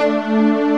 Música